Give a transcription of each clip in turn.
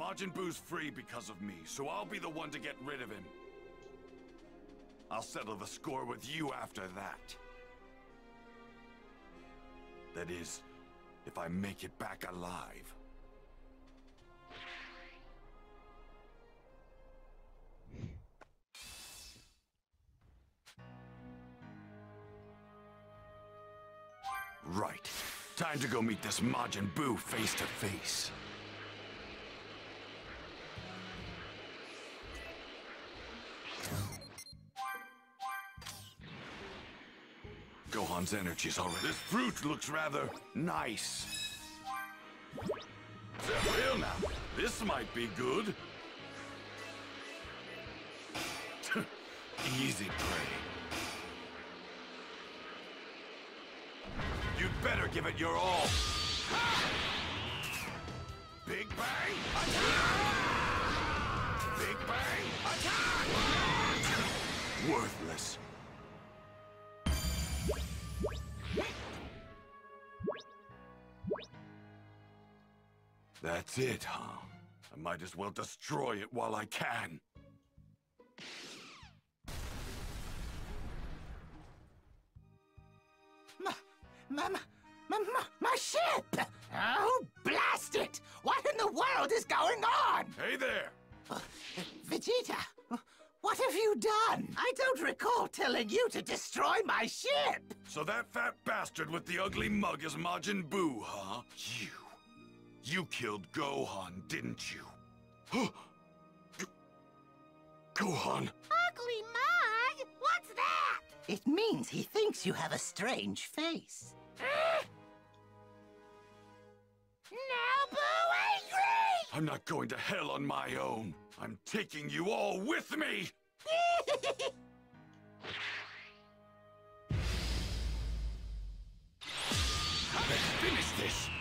Majin Buu's free because of me, so I'll be the one to get rid of him. I'll settle the score with you after that. That is, if I make it back alive. Right. Time to go meet this Majin Buu face to face. Gohan's energy's already. This fruit looks rather nice. Well now, this might be good. Easy prey. You'd better give it your all. Big Bang, attack! Big Bang, attack! Worthless. That's it, huh? I might as well destroy it while I can. My, my, my, my, ship! Oh, blast it! What in the world is going on? Hey there! Uh, Vegeta, what have you done? I don't recall telling you to destroy my ship! So that fat bastard with the ugly mug is Majin Buu, huh? You. You killed Gohan, didn't you? Gohan! Ugly mug? What's that? It means he thinks you have a strange face. Now Buu angry! I'm not going to hell on my own. I'm taking you all with me! Let's finish this!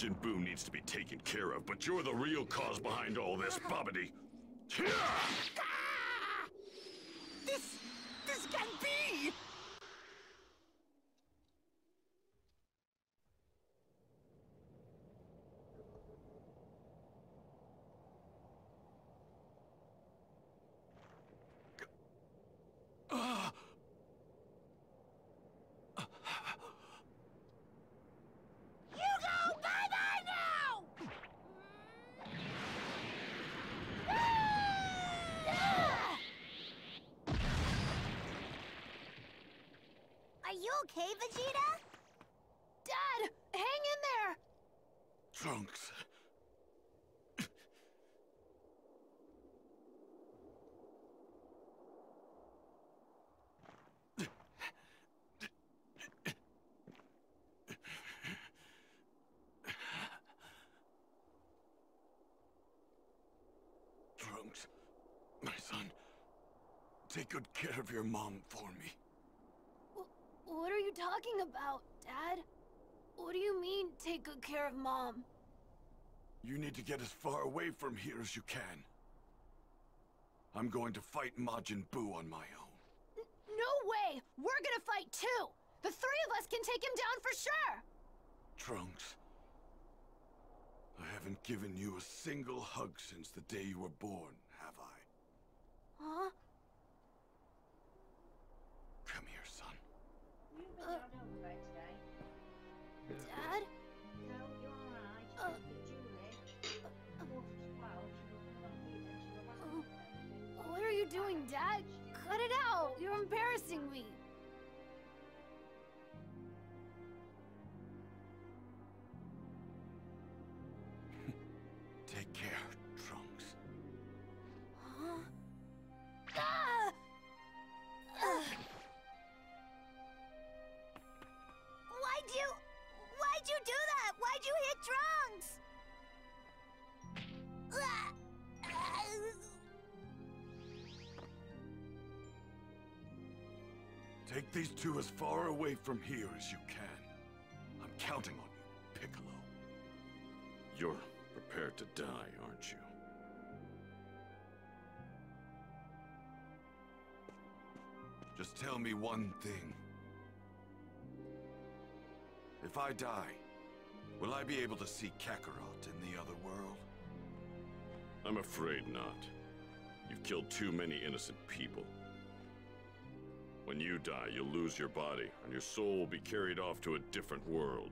Majin Buu needs to be taken care of, but you're the real cause behind all this, Babidi. This... this can be! You go bye-bye now! Are you okay, Vegeta? Dad! Hang in there! Trunks. Trunks, my son, take good care of your mom for me. Wh- What are you talking about, Dad? What do you mean, take good care of Mom? You need to get as far away from here as you can. I'm going to fight Majin Buu on my own. No way! We're gonna fight too! The three of us can take him down for sure! Trunks. I haven't given you a single hug since the day you were born, have I? Huh? Come here, son. You really are done today. Dad? No, you're alright. Uh, But Julie, water's well, she'll come and eat and she'll have Uh. What are you doing, Dad? Cut it out! You're embarrassing me! You... Why'd you do that? Why'd you hit Trunks? Take these two as far away from here as you can. I'm counting on you, Piccolo. You're prepared to die, aren't you? Just tell me one thing. If I die, will I be able to see Kakarot in the other world? I'm afraid not. You've killed too many innocent people. When you die, you'll lose your body, and your soul will be carried off to a different world.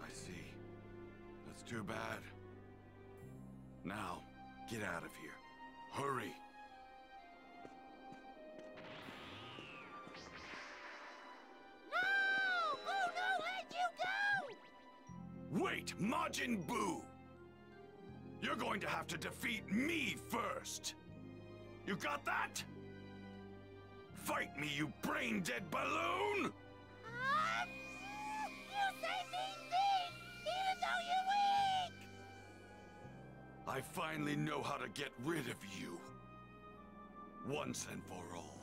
I see. That's too bad. Now, get out of here. Hurry! Wait, Majin Buu! You're going to have to defeat me first! You got that? Fight me, you brain-dead balloon! Um, you say mean things, even though you're weak! I finally know how to get rid of you. Once and for all.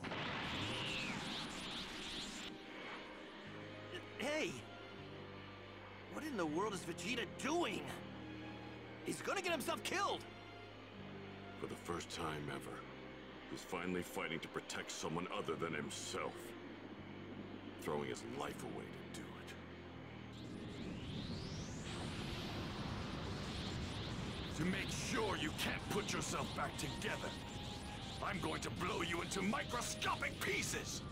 Hey! What in the world is Vegeta doing? He's gonna get himself killed! For the first time ever, he's finally fighting to protect someone other than himself. Throwing his life away to do it. To make sure you can't put yourself back together, I'm going to blow you into microscopic pieces!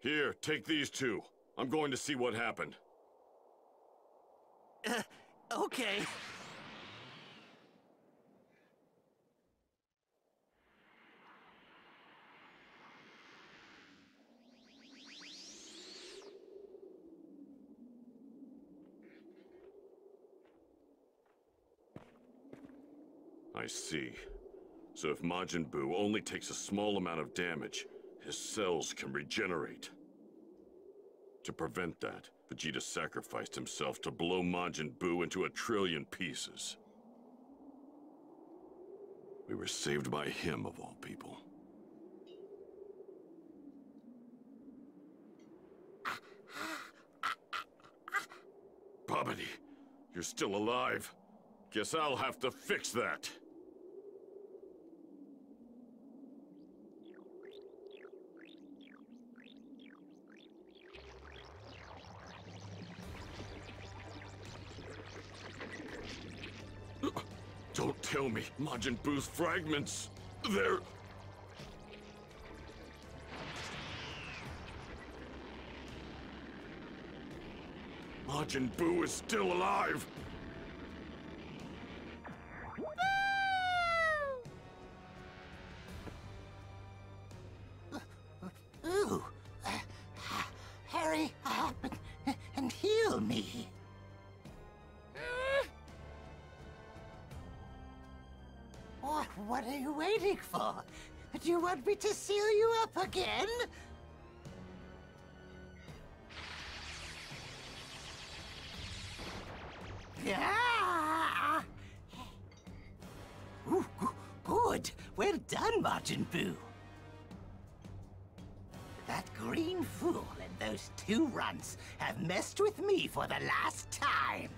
Here, take these two. I'm going to see what happened. Uh, okay. I see. So if Majin Buu only takes a small amount of damage, his cells can regenerate. To prevent that, Vegeta sacrificed himself to blow Majin Buu into a trillion pieces. We were saved by him, of all people. Babidi, you're still alive. Guess I'll have to fix that. Tell me Majin Buu's fragments. They're... Majin Buu is still alive! Want me to seal you up again? Yeah! Ooh, good. Well done, Majin Buu. That green fool and those two runts have messed with me for the last time.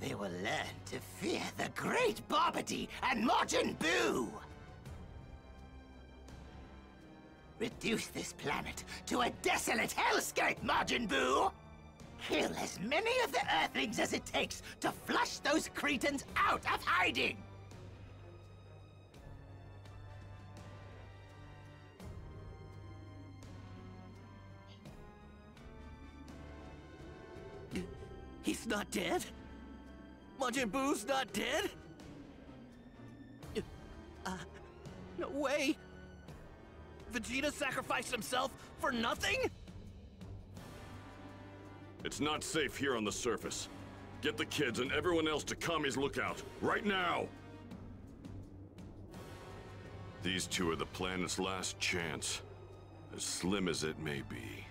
They will learn to fear the great Babidi and Majin Buu! Reduce this planet to a desolate hellscape, Majin! Kill as many of the Earthlings as it takes to flush those Cretans out of hiding! He's not dead? Majin not dead? Uh, no way! Vegeta sacrificed himself for nothing? It's not safe here on the surface. Get the kids and everyone else to Kami's lookout, right now! These two are the planet's last chance, as slim as it may be.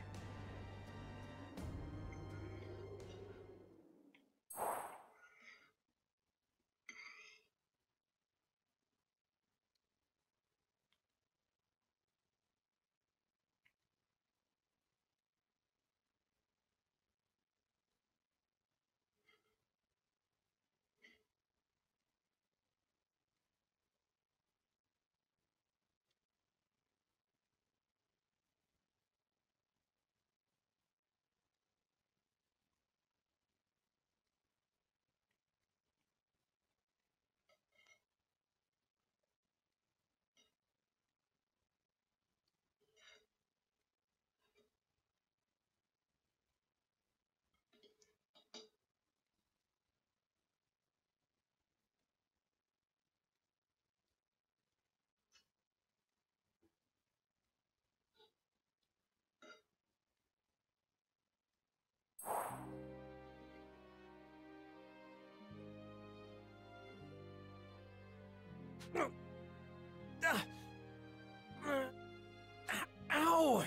Ow!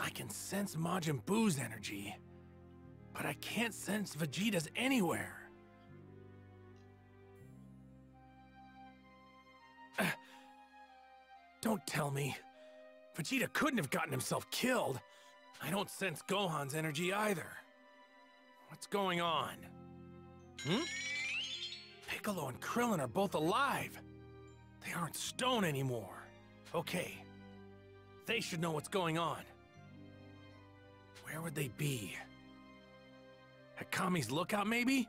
I can sense Majin Buu's energy, but I can't sense Vegeta's anywhere. Don't tell me. Vegeta couldn't have gotten himself killed. I don't sense Gohan's energy either. What's going on? Hmm? Piccolo and Krillin are both alive. They aren't stone anymore. Okay. They should know what's going on. Where would they be? At Kami's lookout, maybe?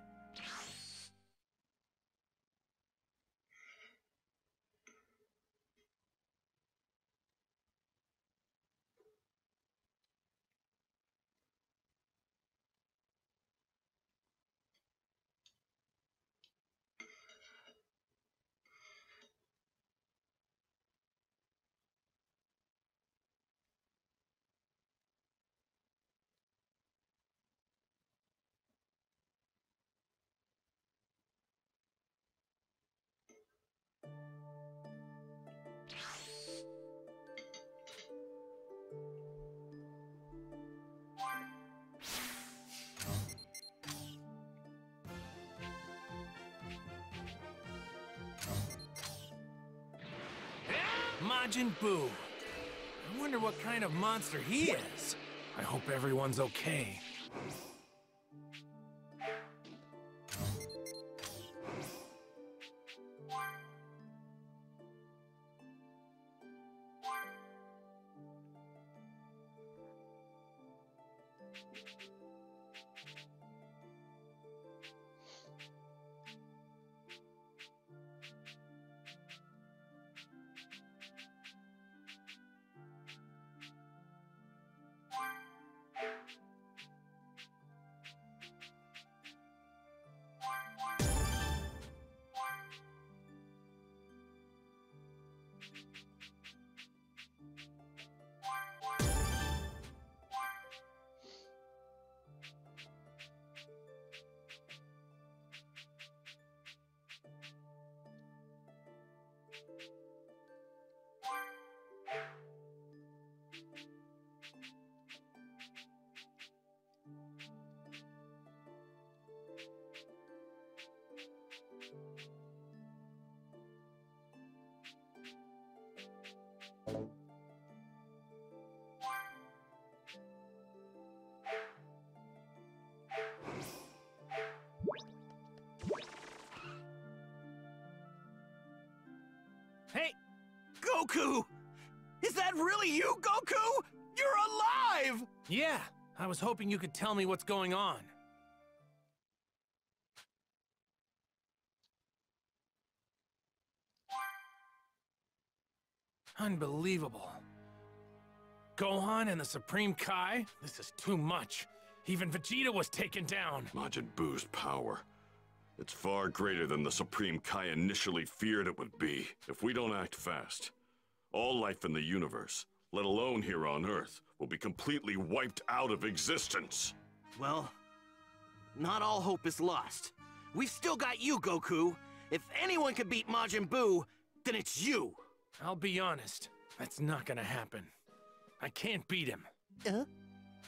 Majin Buu. I wonder what kind of monster he is. I hope everyone's okay. Goku! Is that really you, Goku? You're alive! yeah, I was hoping you could tell me what's going on. Unbelievable. Gohan and the Supreme Kai? This is too much. Even Vegeta was taken down. Majin Buu's power. It's far greater than the Supreme Kai initially feared it would be. If we don't act fast, all life in the universe, let alone here on Earth, will be completely wiped out of existence. Well, not all hope is lost. We've still got you, Goku. If anyone can beat Majin Buu, then it's you. I'll be honest, that's not gonna happen. I can't beat him. Uh?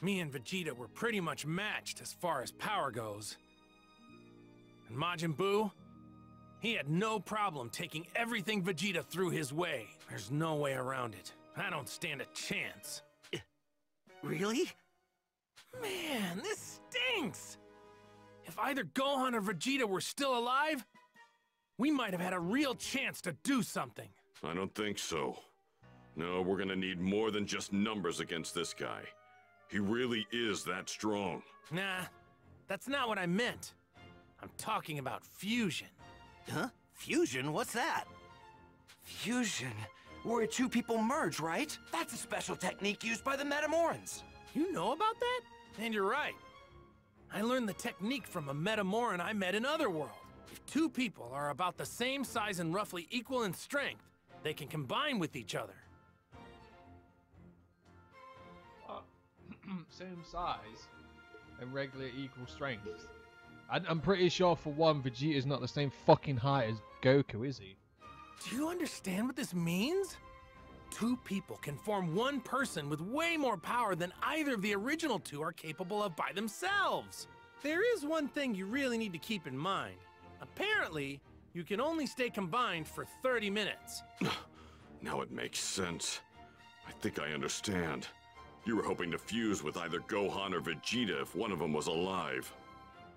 Me and Vegeta were pretty much matched as far as power goes. And Majin Buu? He had no problem taking everything Vegeta threw his way. There's no way around it. I don't stand a chance. Really? Man, this stinks! If either Gohan or Vegeta were still alive, we might have had a real chance to do something. I don't think so. No, we're gonna need more than just numbers against this guy. He really is that strong. Nah, that's not what I meant. I'm talking about fusion. Huh? Fusion? What's that? Fusion, where two people merge, right? That's a special technique used by the Metamorans. You know about that? And you're right. I learned the technique from a Metamoran I met in Otherworld. If two people are about the same size and roughly equal in strength, they can combine with each other. Uh, same size and regular equal strength. I, I'm pretty sure for one, Vegeta's not the same fucking height as Goku, is he? Do you understand what this means? Two people can form one person with way more power than either of the original two are capable of by themselves. There is one thing you really need to keep in mind. Apparently, you can only stay combined for 30 minutes. Now it makes sense. I think I understand. You were hoping to fuse with either Gohan or Vegeta if one of them was alive.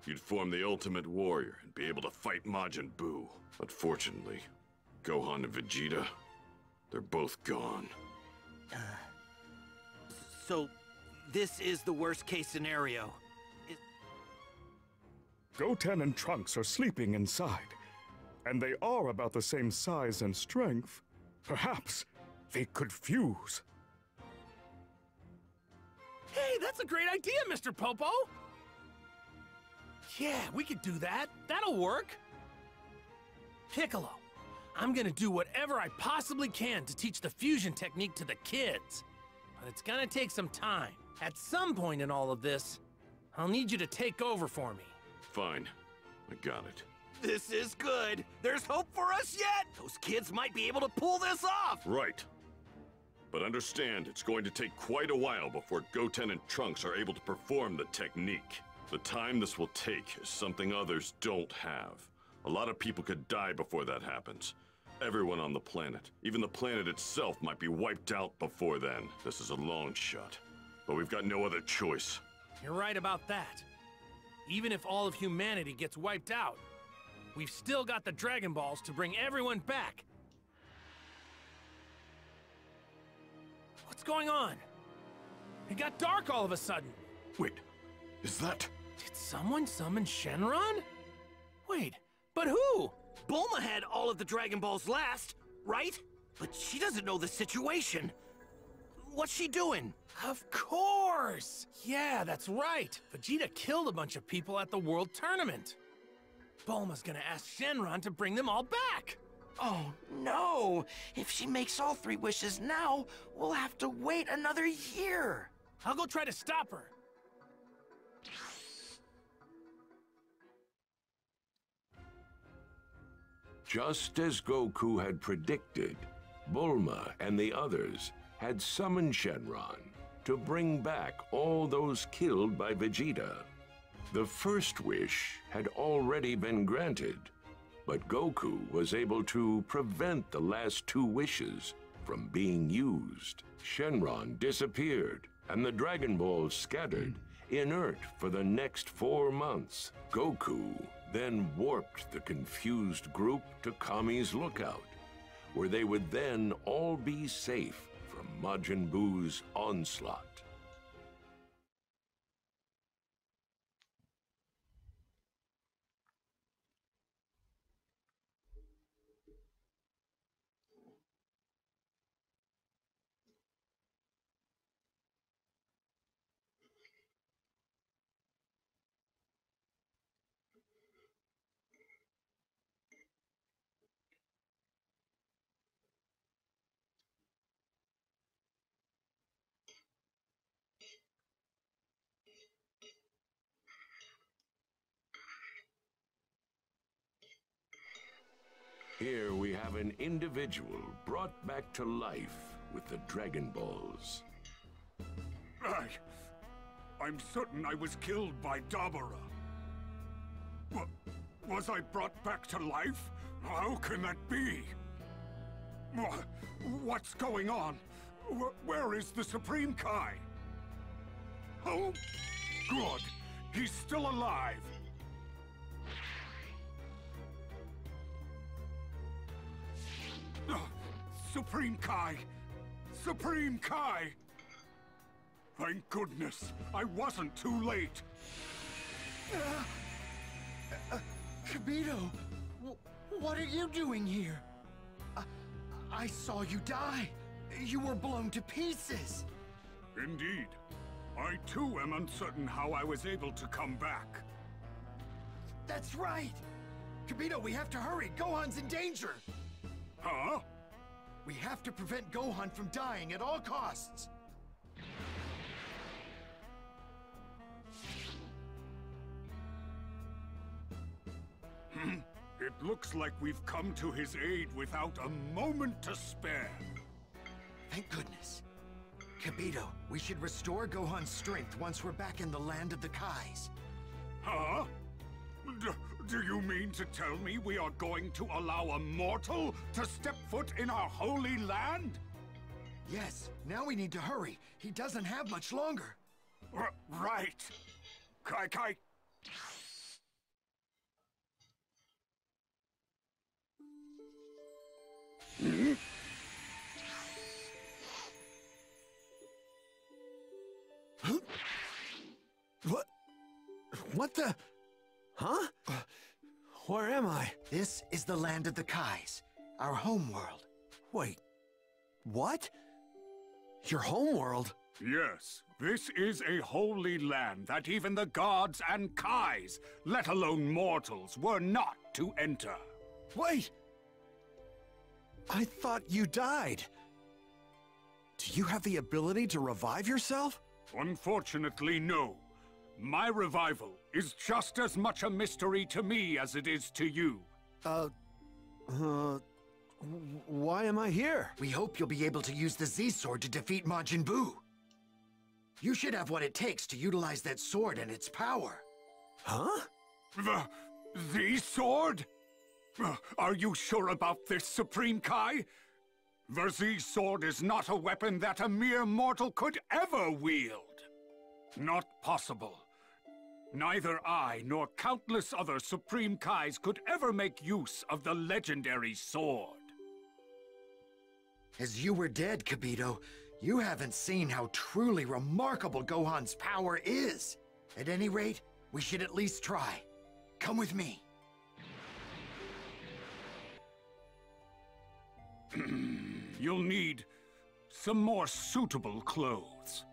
You'd form the Ultimate Warrior and be able to fight Majin Buu. Unfortunately, Gohan and Vegeta, they're both gone. Uh, so, this is the worst case scenario. Goten and Trunks are sleeping inside, and they are about the same size and strength. Perhaps they could fuse. Hey, that's a great idea, Mr. Popo! Yeah, we could do that. That'll work. Piccolo, I'm gonna do whatever I possibly can to teach the fusion technique to the kids. But it's gonna take some time. At some point in all of this, I'll need you to take over for me. Fine. I got it. This is good. There's hope for us yet. Those kids might be able to pull this off. Right. But understand, it's going to take quite a while before Goten and Trunks are able to perform the technique. The time this will take is something others don't have. A lot of people could die before that happens. Everyone on the planet, even the planet itself, might be wiped out before then. This is a long shot. But we've got no other choice. You're right about that. Even if all of humanity gets wiped out, we've still got the Dragon Balls to bring everyone back. What's going on? It got dark all of a sudden. Wait, is that... Did someone summon Shenron? Wait, but who? Bulma had all of the Dragon Balls last, right? But she doesn't know the situation. What's she doing? Of course! Yeah, that's right. Vegeta killed a bunch of people at the World Tournament. Bulma's gonna ask Shenron to bring them all back. Oh, no! If she makes all three wishes now, we'll have to wait another year. I'll go try to stop her. Just as Goku had predicted, Bulma and the others had summoned Shenron to bring back all those killed by Vegeta. The first wish had already been granted, but Goku was able to prevent the last two wishes from being used. Shenron disappeared, and the Dragon Balls scattered, inert for the next four months. Goku then warped the confused group to Kami's lookout, where they would then all be safe from Majin Buu's onslaught. Here we have an individual brought back to life with the Dragon Balls. I... I'm certain I was killed by Dabura. Wa- was I brought back to life? How can that be? Wha- What's going on? Wh- Where is the Supreme Kai? Oh, good. He's still alive. Supreme Kai! Supreme Kai! Thank goodness, I wasn't too late. Kibito, wh- what are you doing here? I, I saw you die. You were blown to pieces. Indeed. I too am uncertain how I was able to come back. That's right. Kibito, we have to hurry. Gohan's in danger. Huh? We have to prevent Gohan from dying at all costs. Hmm. It looks like we've come to his aid without a moment to spare. Thank goodness. Kibito, we should restore Gohan's strength once we're back in the land of the Kais. Huh? D do you mean to tell me we are going to allow a mortal to step foot in our holy land? Yes, now we need to hurry. He doesn't have much longer. R right. Kai Kai. Hmm? What? What the? Huh? Where am I? This is the land of the Kais, our home world. Wait. What? Your home world? Yes, this is a holy land that even the gods and Kais, let alone mortals, were not to enter. Wait! I thought you died. Do you have the ability to revive yourself? Unfortunately, no. My revival is just as much a mystery to me as it is to you. Uh, uh, why am I here? We hope you'll be able to use the Z-Sword to defeat Majin Buu. You should have what it takes to utilize that sword and its power. Huh? The... the sword? Uh, Are you sure about this, Supreme Kai? The Z-Sword is not a weapon that a mere mortal could ever wield. Not possible. Neither I nor countless other Supreme Kais could ever make use of the legendary sword. As you were dead, Kibito, you haven't seen how truly remarkable Gohan's power is. At any rate, we should at least try. Come with me. You'll need some more suitable clothes.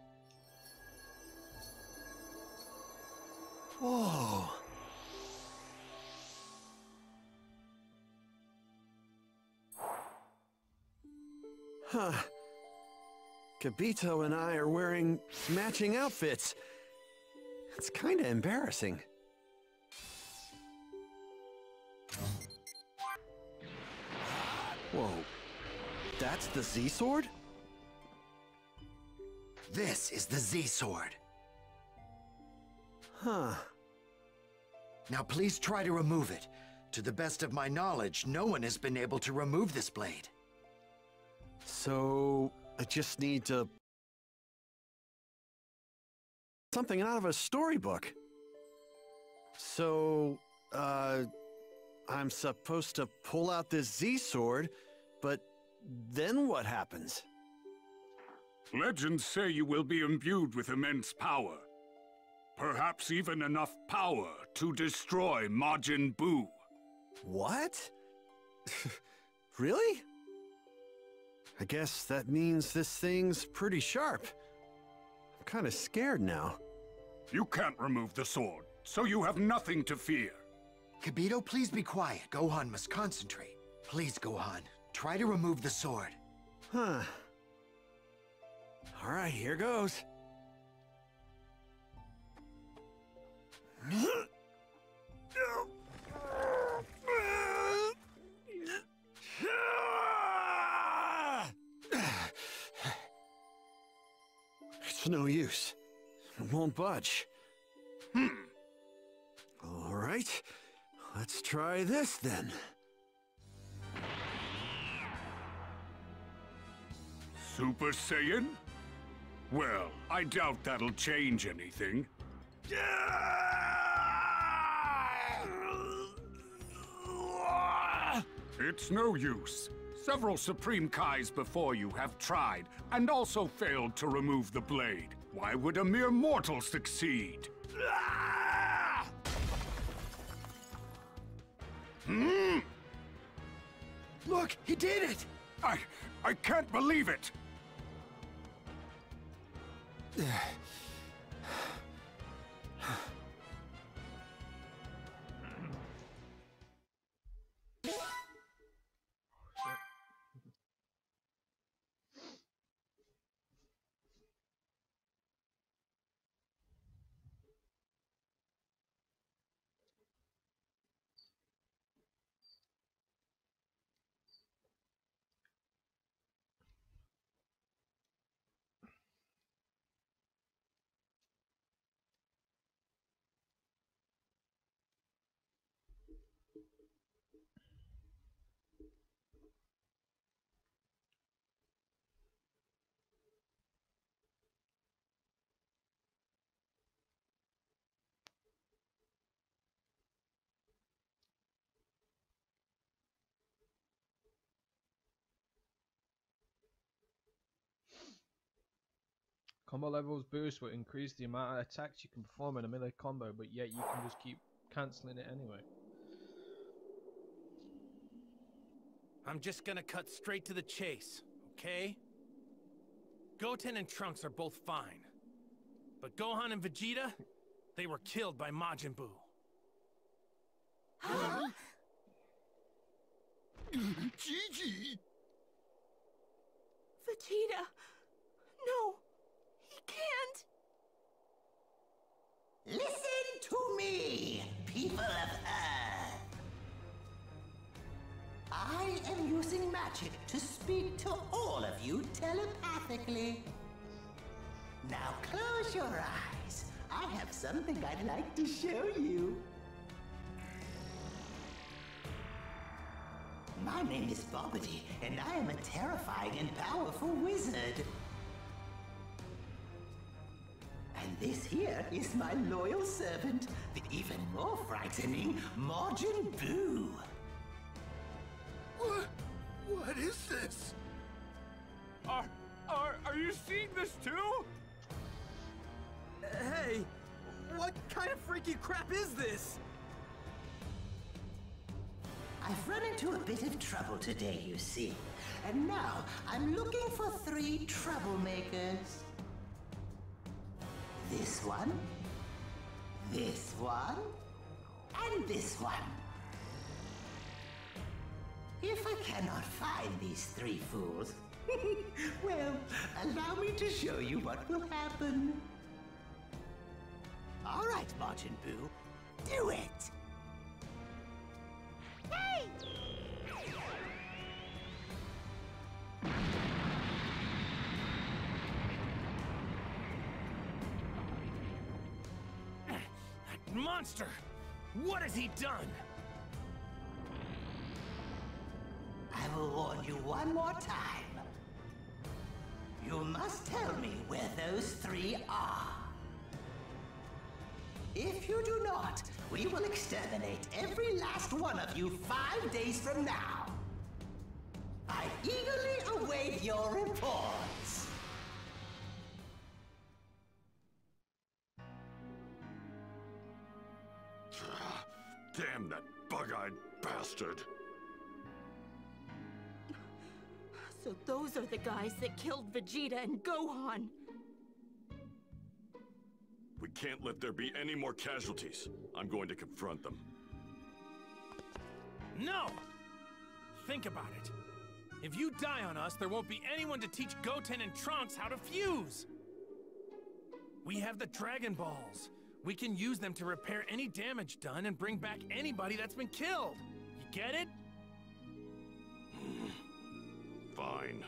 Whoa. Huh. Kibito and I are wearing matching outfits. It's kinda embarrassing. Whoa. That's the Z-Sword? This is the Z-Sword. Huh. Now please try to remove it. To the best of my knowledge, no one has been able to remove this blade. So, I just need to... Something out of a storybook. So, uh... I'm supposed to pull out this Z-Sword, but then what happens? Legends say you will be imbued with immense power. Perhaps even enough power to destroy Majin Buu. What? really? I guess that means this thing's pretty sharp. I'm kind of scared now. You can't remove the sword, so you have nothing to fear. Kibito, please be quiet. Gohan must concentrate. Please, Gohan, try to remove the sword. Huh. All right, here goes. It's no use. It won't budge. Hmm. All right, let's try this then. Super Saiyan? Well, I doubt that'll change anything. It's no use. Several Supreme Kais before you have tried, and also failed to remove the blade. Why would a mere mortal succeed? Hmm? Look, he did it! I... I can't believe it! Combo levels boost will increase the amount of attacks you can perform in a melee combo, but yet you can just keep cancelling it anyway. I'm just gonna cut straight to the chase, okay? Goten and Trunks are both fine. But Gohan and Vegeta, they were killed by Majin Buu. Huh? Gigi! Vegeta! No! Can't! Listen to me, people of Earth. I am using magic to speak to all of you telepathically. Now close your eyes. I have something I'd like to show you. My name is Babidi, and I am a terrifying and powerful wizard. And this here is my loyal servant, the even more frightening Majin Buu. What? What is this? Are, are, are you seeing this too? Hey, what kind of freaky crap is this? I've run into a bit of trouble today, you see. And now I'm looking for three troublemakers. This one, this one, and this one. If I cannot find these three fools, well, allow me to show you what will happen. All right, Majin Buu, do it! Monster! What has he done? I will warn you one more time. You must tell me where those three are. If you do not, we will exterminate every last one of you five days from now. I eagerly await your reports. Those are the guys that killed Vegeta and Gohan. We can't let there be any more casualties. I'm going to confront them. No! Think about it. If you die on us, there won't be anyone to teach Goten and Trunks how to fuse! We have the Dragon Balls. We can use them to repair any damage done and bring back anybody that's been killed. You get it? Fine.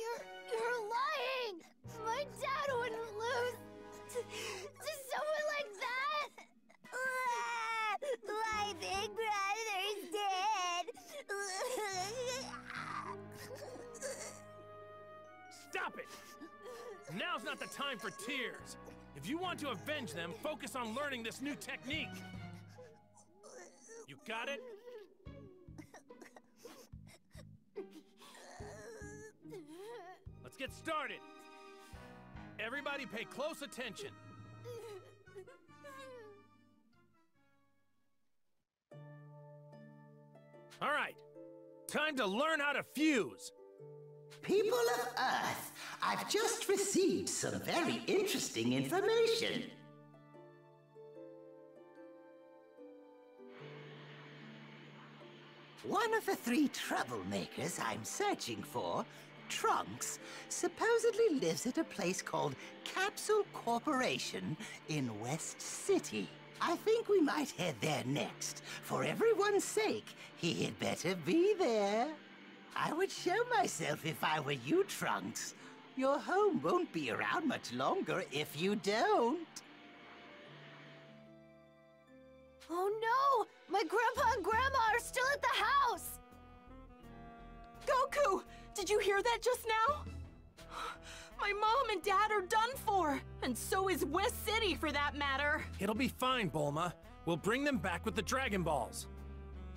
You're you're lying. My dad wouldn't lose to, to someone like that. My big brother's dead. Stop it! Now's not the time for tears. If you want to avenge them, focus on learning this new technique. You got it? Let's get started. Everybody pay close attention. All right, time to learn how to fuse. People of Earth, I've just received some very interesting information. One of the three troublemakers I'm searching for, Trunks, supposedly lives at a place called Capsule Corporation in West City. I think we might head there next. For everyone's sake, he had better be there. I would show myself if I were you, Trunks. Your home won't be around much longer if you don't. Oh no! My grandpa and grandma are still at the house! Goku! Did you hear that just now? My mom and dad are done for! And so is West City, for that matter! It'll be fine, Bulma. We'll bring them back with the Dragon Balls.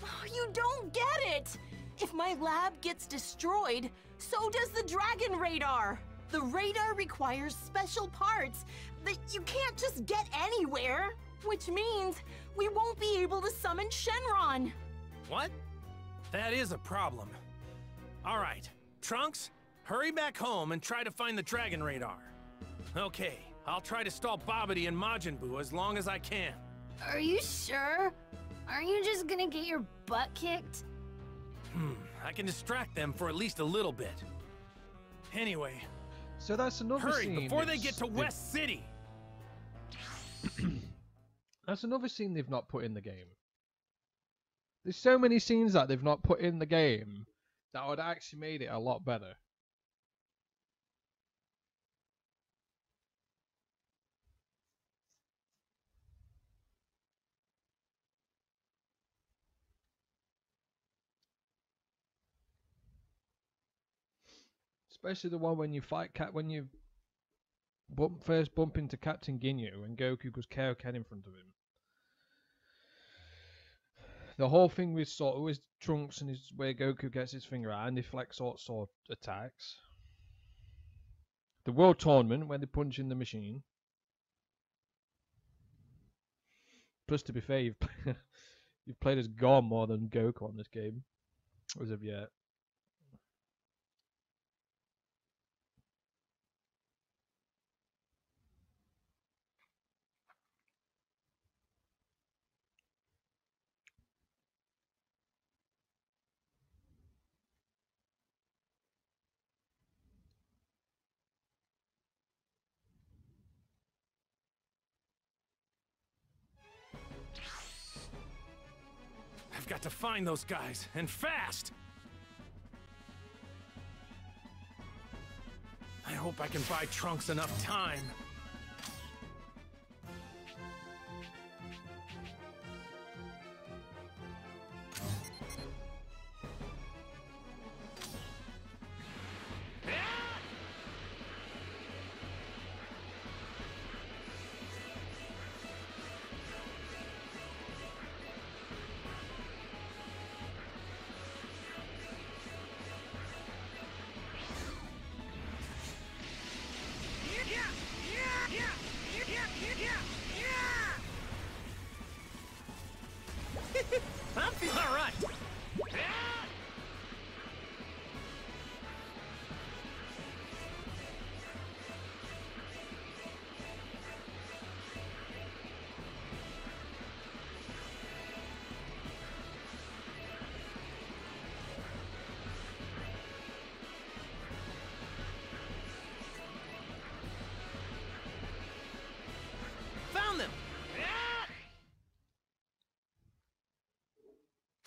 You don't get it! If my lab gets destroyed, so does the Dragon Radar! The radar requires special parts that you can't just get anywhere! Which means we won't be able to summon Shenron! What? That is a problem. All right, Trunks, hurry back home and try to find the Dragon Radar. Okay, I'll try to stall Babidi and Majin Buu as long as I can. Are you sure? Aren't you just gonna get your butt kicked? Hmm, I can distract them for at least a little bit. Anyway, So that's another hurry scene. before they get to West City! That's another scene they've not put in the game. There's so many scenes that they've not put in the game that would actually made it a lot better. Especially the one when you fight Cat when you bump first bump into Captain Ginyu and Goku goes Kaioken in front of him. The whole thing with sort of with Trunks and his where Goku gets his finger out and deflects sort sort attacks. The World Tournament when they punch in the machine. Plus, to be fair, you've you've played as Gon more than Goku on this game, as of yet. Find those guys, and fast! I hope I can buy Trunks enough time.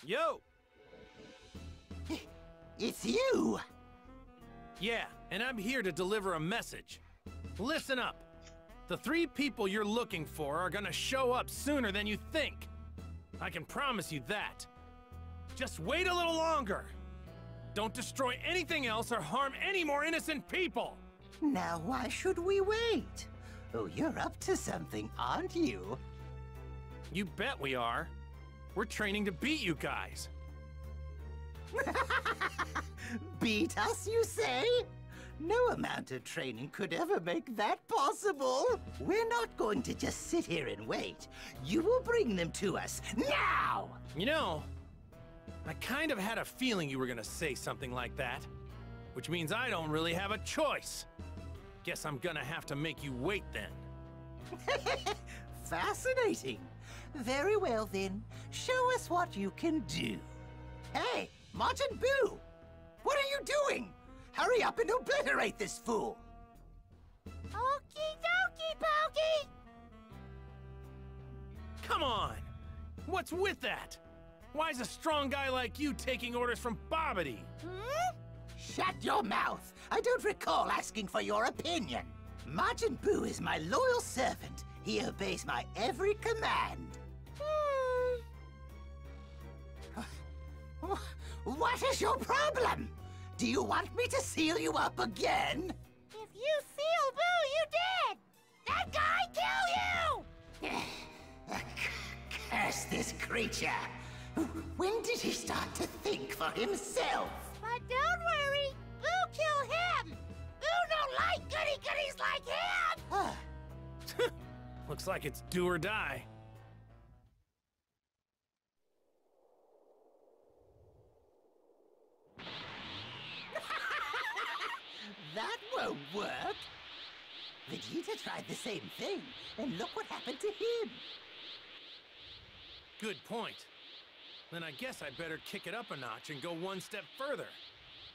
Yo! It's you! Yeah, and I'm here to deliver a message. Listen up. The three people you're looking for are gonna show up sooner than you think. I can promise you that. Just wait a little longer. Don't destroy anything else or harm any more innocent people. Now why should we wait? Oh, you're up to something, aren't you? You bet we are. We're training to beat you guys. Beat us, you say? No amount of training could ever make that possible. We're not going to just sit here and wait. You will bring them to us now! You know, I kind of had a feeling you were gonna say something like that. Which means I don't really have a choice. Guess I'm gonna have to make you wait then. Fascinating. Very well then. Show us what you can do. Hey, Majin Buu! What are you doing? Hurry up and obliterate this fool! Okie dokie, Pokey! Come on! What's with that? Why's a strong guy like you taking orders from Babidi? Hmm? Shut your mouth! I don't recall asking for your opinion. Majin Buu is my loyal servant. He obeys my every command. What is your problem? Do you want me to seal you up again? If you seal Buu, you did! That guy kill you! Curse this creature! When did he start to think for himself? But don't worry, Buu kill him! Buu don't like goody-goodies like him! Ah. Looks like it's do or die. That won't work. Vegeta tried the same thing, and look what happened to him. Good point. Then I guess I'd better kick it up a notch and go one step further.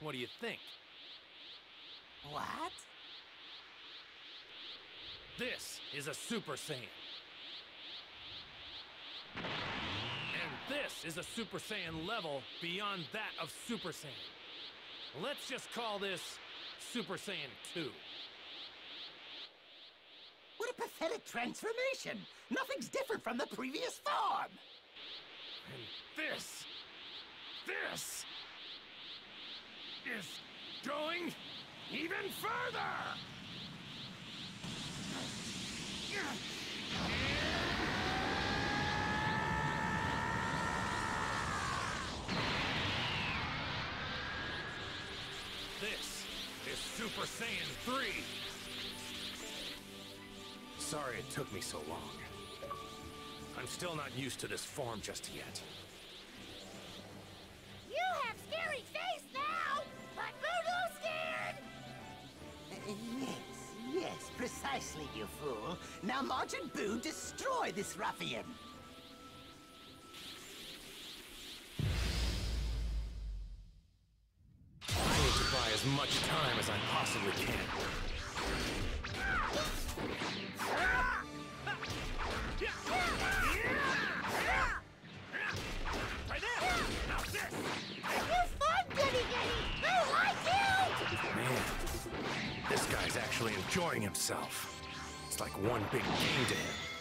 What do you think? What? This is a Super Saiyan. And this is a Super Saiyan level beyond that of Super Saiyan. Let's just call this Super Saiyan 2. What a pathetic transformation! Nothing's different from the previous form! And this, this is going Even further! This is Super Saiyan 3! Sorry it took me so long. I'm still not used to this form just yet. You have scary face now, but Voodoo scared. Yes, yes, precisely, you fool. Now Majin Buu, destroy this ruffian. As much time as I possibly can. You fun, Goody Goody. Buu like you. Man, this guy's actually enjoying himself. It's like one big game to him.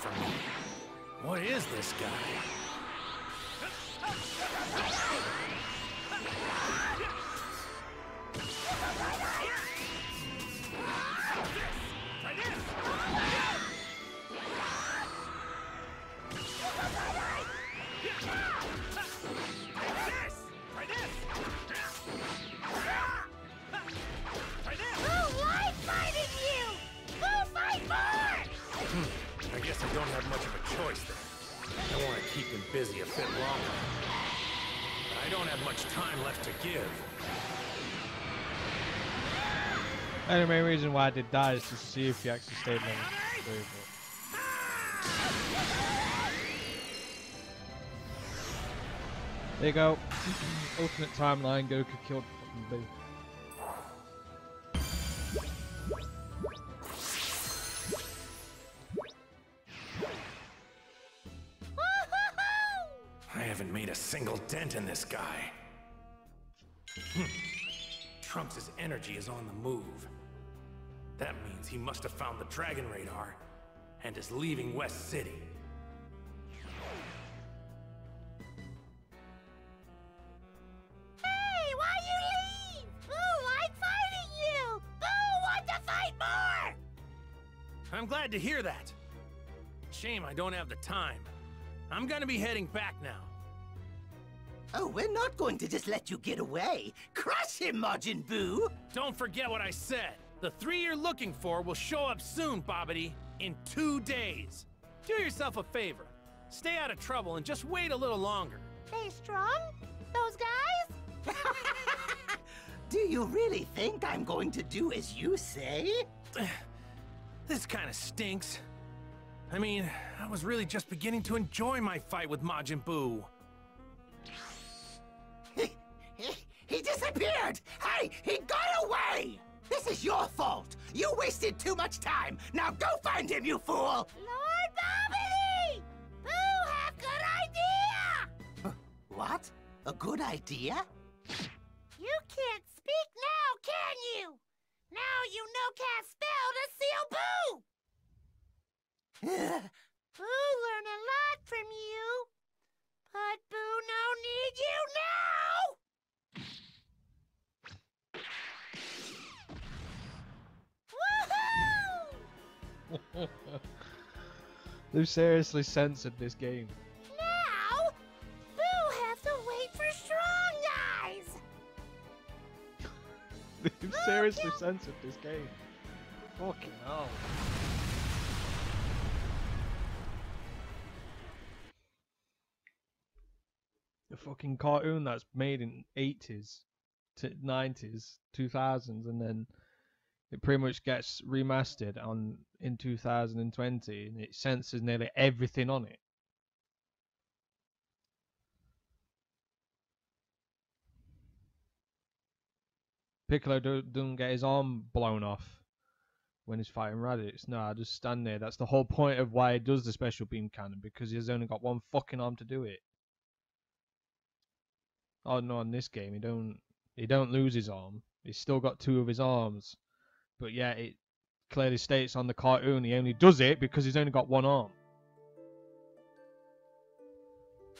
Me. What is this guy? Choice then. I want to keep him busy a bit longer. But I don't have much time left to give. And the main reason why I did that is to see if he actually stayed three. But... There you go. Alternate timeline. Goku killed fucking Buu. A single dent in this guy. Hmm. Trunks' energy is on the move. That means he must have found the Dragon Radar and is leaving West City. Hey, why you leave? Buu like fighting you. Buu want to fight more. I'm glad to hear that. Shame I don't have the time. I'm gonna be heading back now. Oh, we're not going to just let you get away. Crush him, Majin Buu! Don't forget what I said. The three you're looking for will show up soon, Babidi. In two days. Do yourself a favor. Stay out of trouble and just wait a little longer. They strong? Those guys? Do you really think I'm going to do as you say? This kind of stinks. I mean, I was really just beginning to enjoy my fight with Majin Buu. He disappeared! Hey, he got away! This is your fault! You wasted too much time! Now go find him, you fool! Lord Babidi! Buu have good idea! What? A good idea? You can't speak now, can you? Now you know can't spell to seal Buu! Buu learn a lot from you. But Buu no need you now! They've seriously censored this game. Now, Buu have to wait for strong guys! They've seriously censored this game. Fucking hell. The fucking cartoon that's made in 80s, to 90s, 2000s, and then it pretty much gets remastered on in 2020, and it censors nearly everything on it. Piccolo do, doesn't get his arm blown off when he's fighting Raditz. No, I just stand there. That's the whole point of why he does the special beam cannon because he's only got one fucking arm to do it. Oh no, in this game he don't he don't lose his arm. He's still got two of his arms, but yeah, it clearly states on the cartoon he only does it because he's only got one arm.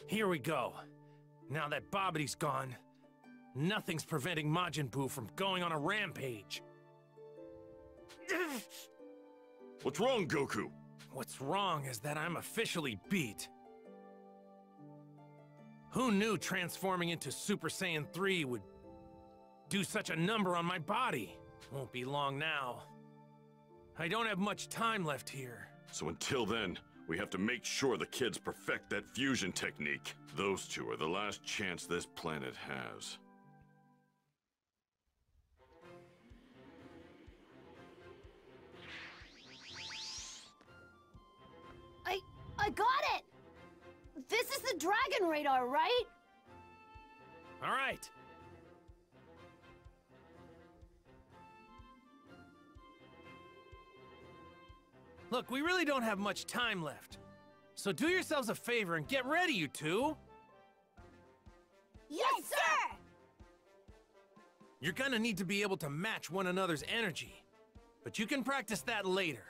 Here we go. Now that Babidi's gone, nothing's preventing Majin Buu from going on a rampage. What's wrong, Goku? What's wrong is that I'm officially beat. Who knew transforming into Super Saiyan 3 would do such a number on my body? Won't be long now. I don't have much time left here. So until then, we have to make sure the kids perfect that fusion technique. Those two are the last chance this planet has. I I got it. This is the dragon radar, right? All right. Look, we really don't have much time left. So do yourselves a favor and get ready, you two. Yes, sir! You're gonna need to be able to match one another's energy. But you can practice that later.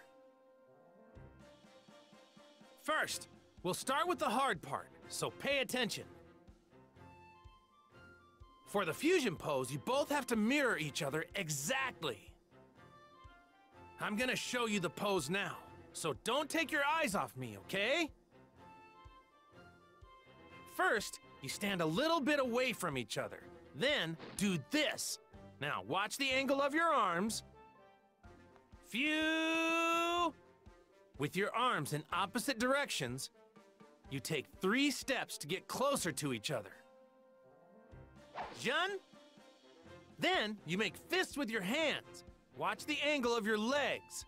First, we'll start with the hard part, so pay attention. For the fusion pose, you both have to mirror each other exactly. I'm gonna show you the pose now, so don't take your eyes off me, okay? First, you stand a little bit away from each other. Then, do this. Now, watch the angle of your arms. Phew! With your arms in opposite directions, you take three steps to get closer to each other. Jun? Then, you make fists with your hands. Watch the angle of your legs.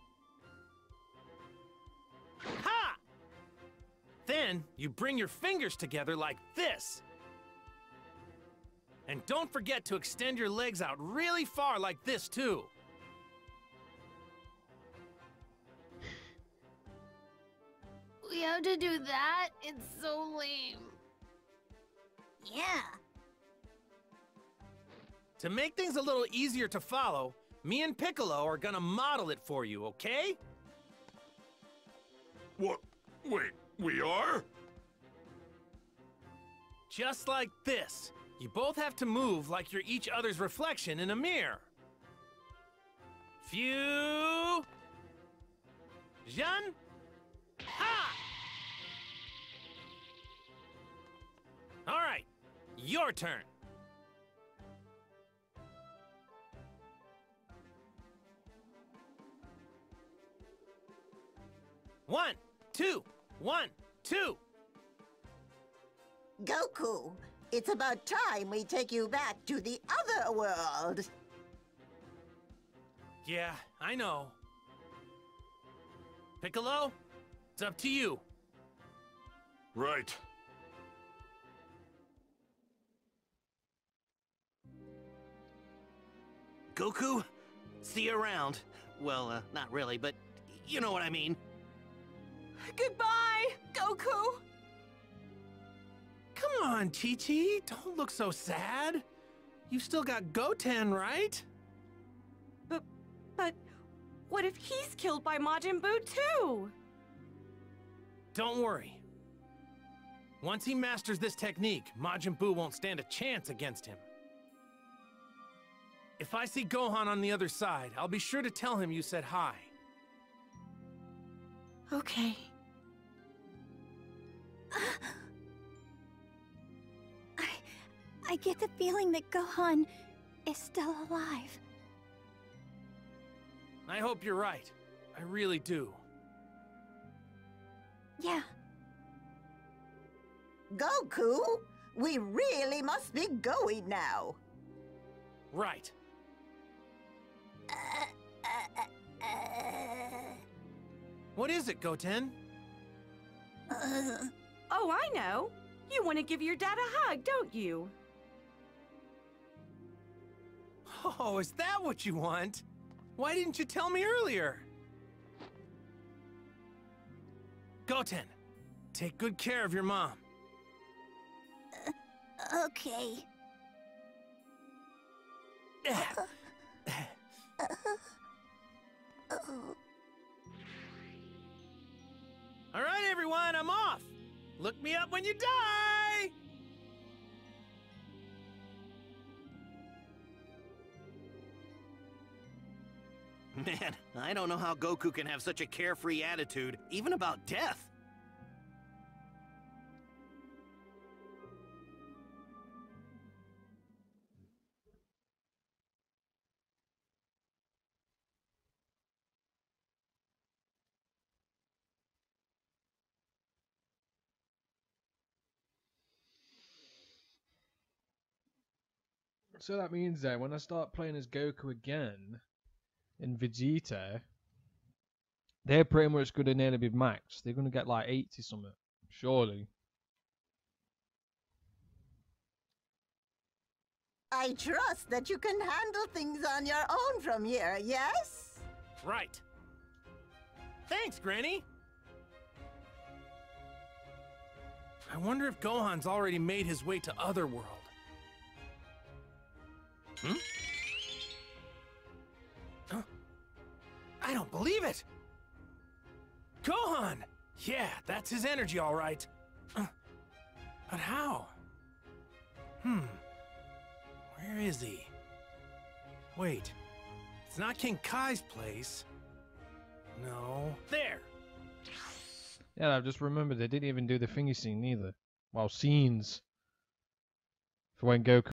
Ha! Then, you bring your fingers together like this. And don't forget to extend your legs out really far like this, too. We have to do that? It's so lame. Yeah. To make things a little easier to follow, me and Piccolo are gonna model it for you, okay? What? Wait, we are? Just like this. You both have to move like you're each other's reflection in a mirror. Few. Jun. Ha! All right, your turn. One, two, one, two. Goku, it's about time we take you back to the other world. Yeah, I know. Piccolo, it's up to you. Right. Goku, see you around. Well, uh, not really, but you know what I mean. Goodbye, Goku! Come on, Chi-Chi, don't look so sad. You've still got Goten, right? But, but, what if he's killed by Majin Buu too? Don't worry. Once he masters this technique, Majin Buu won't stand a chance against him. If I see Gohan on the other side, I'll be sure to tell him you said hi. Okay. I, I get the feeling that Gohan is still alive. I hope you're right. I really do. Yeah. Goku, we really must be going now. Right. What is it, Goten? Uh, Oh, I know. You want to give your dad a hug, don't you? Oh, is that what you want? Why didn't you tell me earlier? Goten, take good care of your mom. Uh, okay. uh, uh. uh oh. Look me up when you die. Man, I don't know how Goku can have such a carefree attitude, even about death. So that means then when I start playing as Goku again in Vegeta, they're pretty much going to nearly be maxed. They're going to get like 80 something, surely. I trust that you can handle things on your own from here, yes? Right. Thanks, Granny. I wonder if Gohan's already made his way to Otherworld. Hmm? Huh? I don't believe it! Gohan! Yeah, that's his energy, all right. But how? Hmm. Where is he? Wait. It's not King Kai's place. No. There! Yeah, I've just remembered they didn't even do the thingy scene either. Well, scenes for when Goku